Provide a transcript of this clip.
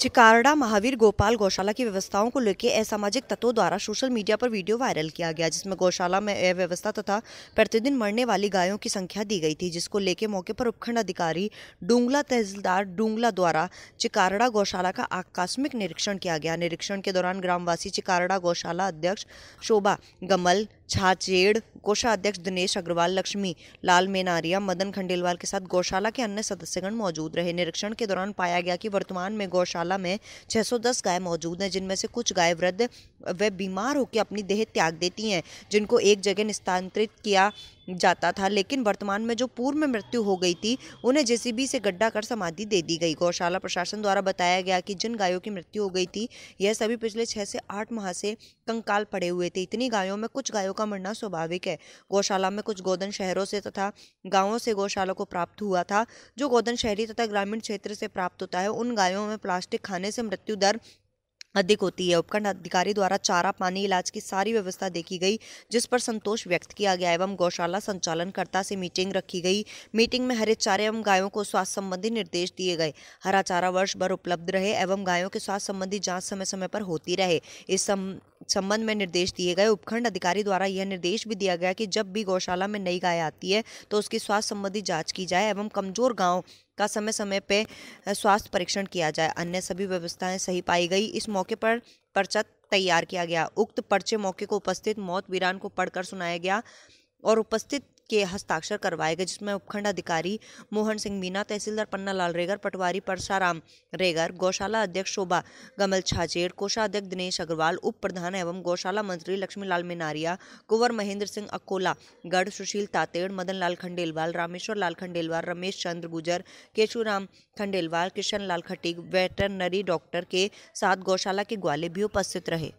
चिकारड़ा महावीर गोपाल गौशाला की व्यवस्थाओं को लेकर असामाजिक तत्वों द्वारा सोशल मीडिया पर वीडियो वायरल किया गया, जिसमें गौशाला में अव्यवस्था तथा प्रतिदिन मरने वाली गायों की संख्या दी गई थी, जिसको लेकर मौके पर उपखंड अधिकारी डूंगला तहसीलदार डूंगला द्वारा चिकारड़ा गौशाला का आकस्मिक निरीक्षण किया गया। निरीक्षण के दौरान ग्रामवासी चिकारड़ा गौशाला अध्यक्ष शोभा गमल छाचेड़ कोषाध्यक्ष दिनेश अग्रवाल, लक्ष्मी लाल मेनारिया, मदन खंडेलवाल के साथ गौशाला के अन्य सदस्यगण मौजूद रहे। निरीक्षण के दौरान पाया गया कि वर्तमान में गौशाला में 610 गाय मौजूद हैं, जिनमें से कुछ गाय वृद्ध व बीमार होकर अपनी देह त्याग देती हैं, जिनको एक जगह निस्तांतरित किया जाता था, लेकिन वर्तमान में जो पूर्व में मृत्यु हो गई थी, उन्हें जेसीबी से गड्ढा कर समाधि दे दी गई। गौशाला प्रशासन द्वारा बताया गया कि जिन गायों की मृत्यु हो गई थी, यह सभी पिछले छः से आठ माह से कंकाल पड़े हुए थे। इतनी गायों में कुछ गायों का मरना स्वाभाविक है। गौशाला में कुछ गोदन शहरों से तथा गाँवों से गौशाला को प्राप्त हुआ था। जो गोदन शहरी तथा ग्रामीण क्षेत्र से प्राप्त होता है, उन गायों में प्लास्टिक खाने से मृत्यु दर अधिक होती है। उपखंड अधिकारी द्वारा चारा, पानी, इलाज की सारी व्यवस्था देखी गई, जिस पर संतोष व्यक्त किया गया एवं गौशाला संचालनकर्ता से मीटिंग रखी गई। मीटिंग में हरे चारे एवं गायों को स्वास्थ्य संबंधी निर्देश दिए गए। हरा चारा वर्ष भर उपलब्ध रहे एवं गायों के स्वास्थ्य संबंधी जाँच समय समय पर होती रहे। इस संबंध में निर्देश दिए गए। उपखंड अधिकारी द्वारा यह निर्देश भी दिया गया कि जब भी गौशाला में नई गाय आती है तो उसकी स्वास्थ्य संबंधी जाँच की जाए एवं कमज़ोर गाँव का समय समय पर स्वास्थ्य परीक्षण किया जाए। अन्य सभी व्यवस्थाएँ सही पाई गई। इस मौके पर पर्चा तैयार किया गया। उक्त पर्चे मौके को उपस्थित मौत वीरान को पढ़कर सुनाया गया और उपस्थित के हस्ताक्षर करवाए गए, जिसमें उपखंड अधिकारी मोहन सिंह मीना, तहसीलदार पन्ना लाल रेगर, पटवारी परसाराम रेगर, गौशाला अध्यक्ष शोभा गमल छाजेड़, कोषाध्यक्ष दिनेश अग्रवाल, उप प्रधान एवं गौशाला मंत्री लक्ष्मी लाल मिनारिया, कुंवर महेंद्र सिंह अकोला, गढ़ सुशील तातेड़, मदन लाल खंडेलवाल, रामेश्वर लाल खंडेलवाल, रमेश चंद्र गुजर, केशुराम खंडेलवाल, किशन लाल खटीक, वेटरनरी डॉक्टर के साथ गौशाला के ग्वाले भी उपस्थित रहे।